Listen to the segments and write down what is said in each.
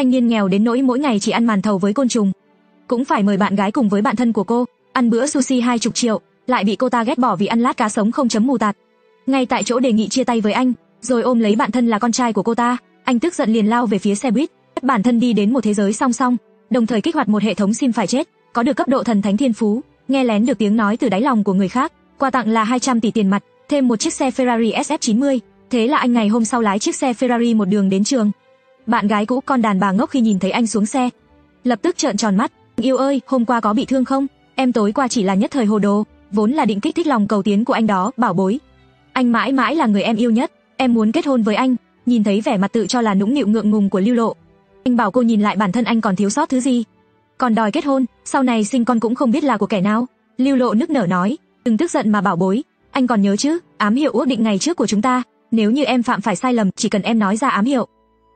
Thanh niên nghèo đến nỗi mỗi ngày chỉ ăn màn thầu với côn trùng. Cũng phải mời bạn gái cùng với bạn thân của cô ăn bữa sushi hai chục triệu, lại bị cô ta ghét bỏ vì ăn lát cá sống không chấm mù tạt. Ngay tại chỗ đề nghị chia tay với anh, rồi ôm lấy bạn thân là con trai của cô ta, anh tức giận liền lao về phía xe buýt, bản thân đi đến một thế giới song song, đồng thời kích hoạt một hệ thống sim phải chết, có được cấp độ thần thánh thiên phú, nghe lén được tiếng nói từ đáy lòng của người khác, quà tặng là 200 tỷ tiền mặt, thêm một chiếc xe Ferrari SF90, thế là anh ngày hôm sau lái chiếc xe Ferrari một đường đến trường. Bạn gái cũ con đàn bà ngốc khi nhìn thấy anh xuống xe, lập tức trợn tròn mắt, "Yêu ơi, hôm qua có bị thương không? Em tối qua chỉ là nhất thời hồ đồ, vốn là định kích thích lòng cầu tiến của anh đó, bảo bối. Anh mãi mãi là người em yêu nhất, em muốn kết hôn với anh." Nhìn thấy vẻ mặt tự cho là nũng nịu ngượng ngùng của Lưu Lộ, anh bảo cô nhìn lại bản thân anh còn thiếu sót thứ gì, còn đòi kết hôn, sau này sinh con cũng không biết là của kẻ nào. Lưu Lộ nức nở nói, đừng tức giận mà bảo bối, anh còn nhớ chứ, ám hiệu ước định ngày trước của chúng ta, nếu như em phạm phải sai lầm, chỉ cần em nói ra ám hiệu,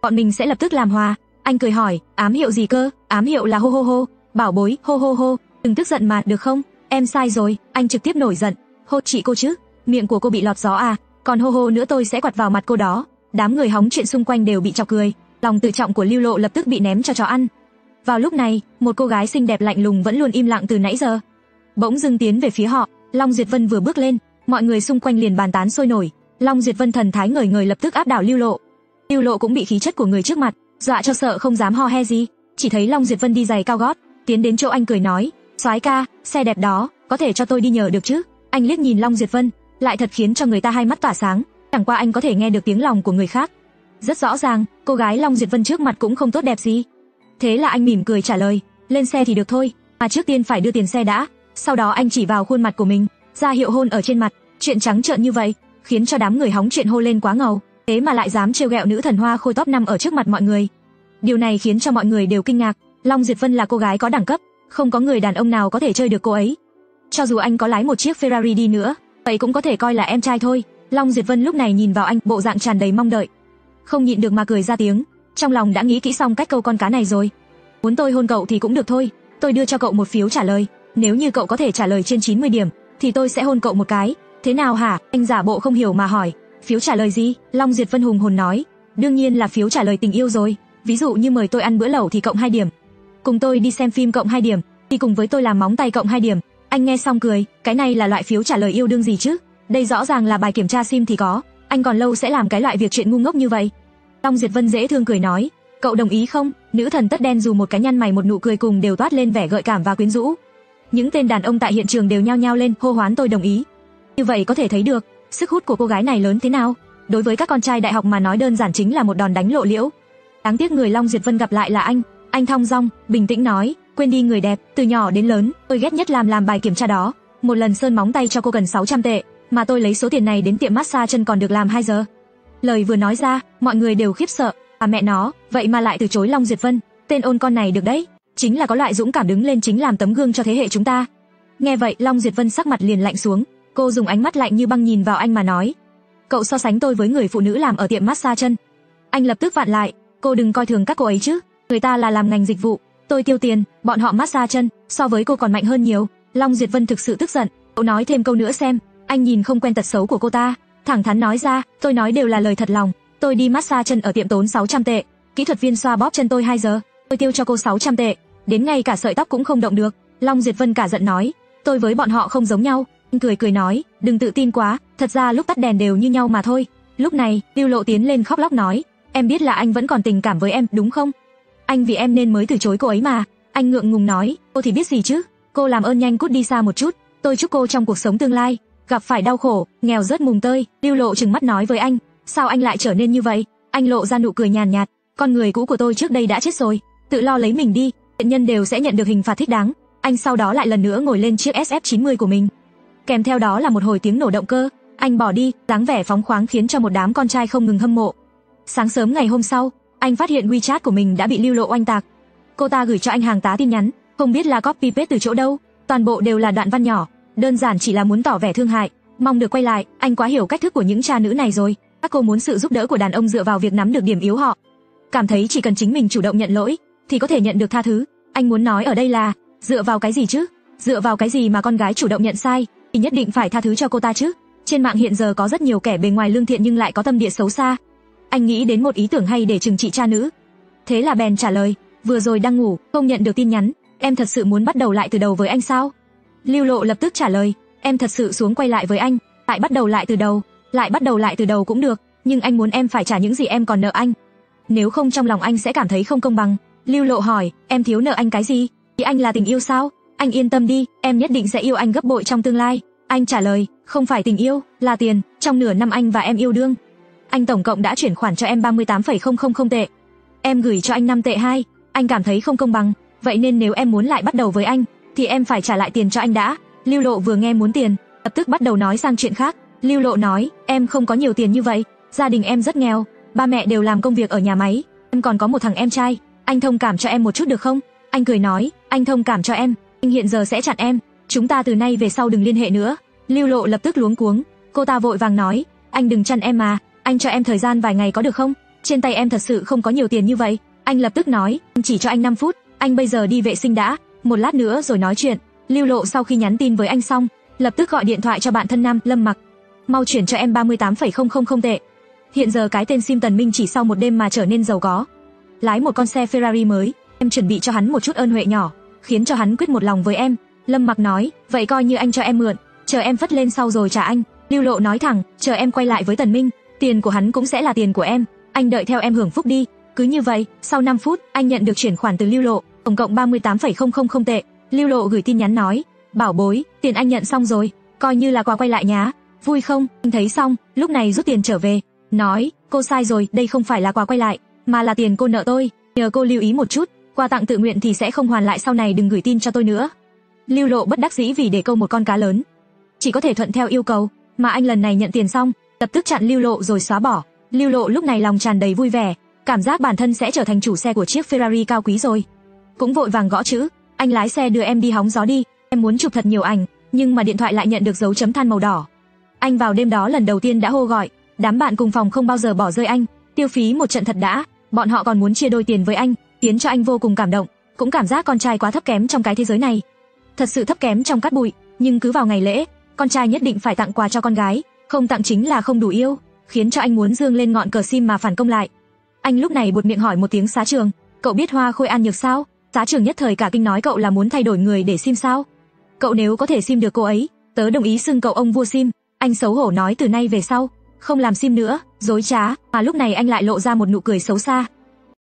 bọn mình sẽ lập tức làm hòa. Anh cười hỏi, ám hiệu gì cơ? Ám hiệu là hô hô hô, bảo bối, hô hô hô, đừng tức giận mà, được không? Em sai rồi, anh trực tiếp nổi giận, hô chị cô chứ, miệng của cô bị lọt gió à, còn hô hô nữa tôi sẽ quạt vào mặt cô đó. Đám người hóng chuyện xung quanh đều bị chọc cười, lòng tự trọng của Lưu Lộ lập tức bị ném cho chó ăn. Vào lúc này, một cô gái xinh đẹp lạnh lùng vẫn luôn im lặng từ nãy giờ, bỗng dưng tiến về phía họ. Long Diệt Vân vừa bước lên, mọi người xung quanh liền bàn tán sôi nổi. Long Diệt Vân thần thái ngời ngời lập tức áp đảo Lưu Lộ tiêu Lộ cũng bị khí chất của người trước mặt dọa cho sợ không dám ho he gì, chỉ thấy Long Diệt Vân đi giày cao gót, tiến đến chỗ anh cười nói, "Soái ca, xe đẹp đó, có thể cho tôi đi nhờ được chứ?" Anh liếc nhìn Long Diệt Vân, lại thật khiến cho người ta hai mắt tỏa sáng, chẳng qua anh có thể nghe được tiếng lòng của người khác. Rất rõ ràng, cô gái Long Diệt Vân trước mặt cũng không tốt đẹp gì. Thế là anh mỉm cười trả lời, lên xe thì được thôi, mà trước tiên phải đưa tiền xe đã. Sau đó anh chỉ vào khuôn mặt của mình, ra hiệu hôn ở trên mặt, chuyện trắng trợn như vậy, khiến cho đám người hóng chuyện hô lên quá ngầu, thế mà lại dám trêu ghẹo nữ thần hoa khôi top 5 ở trước mặt mọi người. Điều này khiến cho mọi người đều kinh ngạc, Long Diệt Vân là cô gái có đẳng cấp, không có người đàn ông nào có thể chơi được cô ấy. Cho dù anh có lái một chiếc Ferrari đi nữa, vậy cũng có thể coi là em trai thôi. Long Diệt Vân lúc này nhìn vào anh, bộ dạng tràn đầy mong đợi, không nhịn được mà cười ra tiếng, trong lòng đã nghĩ kỹ xong cách câu con cá này rồi. Muốn tôi hôn cậu thì cũng được thôi, tôi đưa cho cậu một phiếu trả lời, nếu như cậu có thể trả lời trên 90 điểm, thì tôi sẽ hôn cậu một cái. Thế nào hả? Anh giả bộ không hiểu mà hỏi. Phiếu trả lời gì? Long Diệt Vân hùng hồn nói, đương nhiên là phiếu trả lời tình yêu rồi. Ví dụ như mời tôi ăn bữa lẩu thì cộng 2 điểm, cùng tôi đi xem phim cộng 2 điểm, đi cùng với tôi làm móng tay cộng 2 điểm. Anh nghe xong cười, cái này là loại phiếu trả lời yêu đương gì chứ? Đây rõ ràng là bài kiểm tra sim thì có, anh còn lâu sẽ làm cái loại việc chuyện ngu ngốc như vậy. Long Diệt Vân dễ thương cười nói, cậu đồng ý không? Nữ thần tất đen dù một cái nhăn mày một nụ cười cùng đều toát lên vẻ gợi cảm và quyến rũ. Những tên đàn ông tại hiện trường đều nhao nhao lên hô hoán tôi đồng ý. Như vậy có thể thấy được, sức hút của cô gái này lớn thế nào. Đối với các con trai đại học mà nói đơn giản chính là một đòn đánh lộ liễu. Đáng tiếc người Long Diệt Vân gặp lại là anh. Anh thong dong, bình tĩnh nói, quên đi người đẹp, từ nhỏ đến lớn, tôi ghét nhất làm làm bài kiểm tra đó. Một lần sơn móng tay cho cô gần 600 tệ, mà tôi lấy số tiền này đến tiệm massage chân còn được làm 2 giờ. Lời vừa nói ra, mọi người đều khiếp sợ, à mẹ nó, vậy mà lại từ chối Long Diệt Vân, tên ôn con này được đấy, chính là có loại dũng cảm đứng lên chính làm tấm gương cho thế hệ chúng ta. Nghe vậy, Long Diệt Vân sắc mặt liền lạnh xuống, cô dùng ánh mắt lạnh như băng nhìn vào anh mà nói, cậu so sánh tôi với người phụ nữ làm ở tiệm massage chân. Anh lập tức vặn lại, cô đừng coi thường các cô ấy chứ, người ta là làm ngành dịch vụ, tôi tiêu tiền, bọn họ massage chân, so với cô còn mạnh hơn nhiều. Long Diệt Vân thực sự tức giận, cậu nói thêm câu nữa xem, anh nhìn không quen tật xấu của cô ta, thẳng thắn nói ra, tôi nói đều là lời thật lòng, tôi đi massage chân ở tiệm tốn 600 tệ, kỹ thuật viên xoa bóp chân tôi 2 giờ, tôi tiêu cho cô 600 tệ, đến ngay cả sợi tóc cũng không động được. Long Diệt Vân cả giận nói, tôi với bọn họ không giống nhau. Cười cười nói, đừng tự tin quá, thật ra lúc tắt đèn đều như nhau mà thôi. Lúc này, Lưu Lộ tiến lên khóc lóc nói, em biết là anh vẫn còn tình cảm với em, đúng không? Anh vì em nên mới từ chối cô ấy mà. Anh ngượng ngùng nói, cô thì biết gì chứ? Cô làm ơn nhanh cút đi xa một chút, tôi chúc cô trong cuộc sống tương lai gặp phải đau khổ, nghèo rớt mùng tơi, Lưu Lộ trừng mắt nói với anh, sao anh lại trở nên như vậy? Anh lộ ra nụ cười nhàn nhạt, con người cũ của tôi trước đây đã chết rồi, tự lo lấy mình đi, thiện nhân đều sẽ nhận được hình phạt thích đáng. Anh sau đó lại lần nữa ngồi lên chiếc SF90 của mình. Kèm theo đó là một hồi tiếng nổ động cơ, anh bỏ đi, dáng vẻ phóng khoáng khiến cho một đám con trai không ngừng hâm mộ. Sáng sớm ngày hôm sau, anh phát hiện WeChat của mình đã bị Lưu Lộ oanh tạc. Cô ta gửi cho anh hàng tá tin nhắn, không biết là copy paste từ chỗ đâu, toàn bộ đều là đoạn văn nhỏ, đơn giản chỉ là muốn tỏ vẻ thương hại, mong được quay lại, anh quá hiểu cách thức của những cha nữ này rồi. Các cô muốn sự giúp đỡ của đàn ông dựa vào việc nắm được điểm yếu họ. Cảm thấy chỉ cần chính mình chủ động nhận lỗi thì có thể nhận được tha thứ. Anh muốn nói ở đây là dựa vào cái gì chứ? Dựa vào cái gì mà con gái chủ động nhận sai thì nhất định phải tha thứ cho cô ta chứ? Trên mạng hiện giờ có rất nhiều kẻ bề ngoài lương thiện nhưng lại có tâm địa xấu xa. Anh nghĩ đến một ý tưởng hay để trừng trị cha nữ. Thế là bèn trả lời, vừa rồi đang ngủ, không nhận được tin nhắn, em thật sự muốn bắt đầu lại từ đầu với anh sao? Lưu Lộ lập tức trả lời, em thật sự xuống quay lại với anh, lại bắt đầu lại từ đầu, lại bắt đầu lại từ đầu cũng được, nhưng anh muốn em phải trả những gì em còn nợ anh. Nếu không trong lòng anh sẽ cảm thấy không công bằng. Lưu Lộ hỏi, em thiếu nợ anh cái gì? Thì anh là tình yêu sao? Anh yên tâm đi, em nhất định sẽ yêu anh gấp bội trong tương lai. Anh trả lời, không phải tình yêu, là tiền, trong nửa năm anh và em yêu đương. Anh tổng cộng đã chuyển khoản cho em 38,000 tệ. Em gửi cho anh 5 tệ 2, anh cảm thấy không công bằng, vậy nên nếu em muốn lại bắt đầu với anh, thì em phải trả lại tiền cho anh đã. Lưu Lộ vừa nghe muốn tiền, lập tức bắt đầu nói sang chuyện khác. Lưu Lộ nói, em không có nhiều tiền như vậy, gia đình em rất nghèo, ba mẹ đều làm công việc ở nhà máy, em còn có một thằng em trai, anh thông cảm cho em một chút được không? Anh cười nói, anh thông cảm cho em, anh hiện giờ sẽ chặn em, chúng ta từ nay về sau đừng liên hệ nữa. Lưu Lộ lập tức luống cuống, cô ta vội vàng nói, anh đừng chặn em mà, anh cho em thời gian vài ngày có được không? Trên tay em thật sự không có nhiều tiền như vậy. Anh lập tức nói, chỉ cho anh 5 phút, anh bây giờ đi vệ sinh đã, một lát nữa rồi nói chuyện. Lưu Lộ sau khi nhắn tin với anh xong, lập tức gọi điện thoại cho bạn thân nam Lâm Mặc. Mau chuyển cho em 38,000 tệ. Hiện giờ cái tên Sim Tần Minh chỉ sau một đêm mà trở nên giàu có. Lái một con xe Ferrari mới, em chuẩn bị cho hắn một chút ơn huệ nhỏ, khiến cho hắn quyết một lòng với em. Lâm Mặc nói, vậy coi như anh cho em mượn, chờ em phất lên sau rồi trả anh. Lưu Lộ nói thẳng, chờ em quay lại với Tần Minh, tiền của hắn cũng sẽ là tiền của em, anh đợi theo em hưởng phúc đi. Cứ như vậy, sau 5 phút, anh nhận được chuyển khoản từ Lưu Lộ, tổng cộng 38,000 tệ. Lưu Lộ gửi tin nhắn nói, bảo bối, tiền anh nhận xong rồi, coi như là quà quay lại nhá. Vui không? Anh thấy xong, lúc này rút tiền trở về, nói, cô sai rồi, đây không phải là quà quay lại, mà là tiền cô nợ tôi, nhờ cô lưu ý một chút, quà tặng tự nguyện thì sẽ không hoàn lại sau này đừng gửi tin cho tôi nữa. Lưu Lộ bất đắc dĩ vì để câu một con cá lớn, chỉ có thể thuận theo yêu cầu, mà anh lần này nhận tiền xong, lập tức chặn Lưu Lộ rồi xóa bỏ. Lưu Lộ lúc này lòng tràn đầy vui vẻ, cảm giác bản thân sẽ trở thành chủ xe của chiếc Ferrari cao quý rồi. Cũng vội vàng gõ chữ, anh lái xe đưa em đi hóng gió đi, em muốn chụp thật nhiều ảnh, nhưng mà điện thoại lại nhận được dấu chấm than màu đỏ. Anh vào đêm đó lần đầu tiên đã hô gọi, đám bạn cùng phòng không bao giờ bỏ rơi anh, tiêu phí một trận thật đã, bọn họ còn muốn chia đôi tiền với anh, khiến cho anh vô cùng cảm động, cũng cảm giác con trai quá thấp kém trong cái thế giới này. Thật sự thấp kém trong cát bụi, nhưng cứ vào ngày lễ, con trai nhất định phải tặng quà cho con gái, không tặng chính là không đủ yêu, khiến cho anh muốn dương lên ngọn cờ sim mà phản công lại. Anh lúc này buột miệng hỏi một tiếng xá trường, cậu biết Hoa Khôi An Nhược sao? Xá trường nhất thời cả kinh nói cậu là muốn thay đổi người để sim sao? Cậu nếu có thể sim được cô ấy, tớ đồng ý xưng cậu ông vua sim. Anh xấu hổ nói từ nay về sau, không làm sim nữa, dối trá, mà lúc này anh lại lộ ra một nụ cười xấu xa,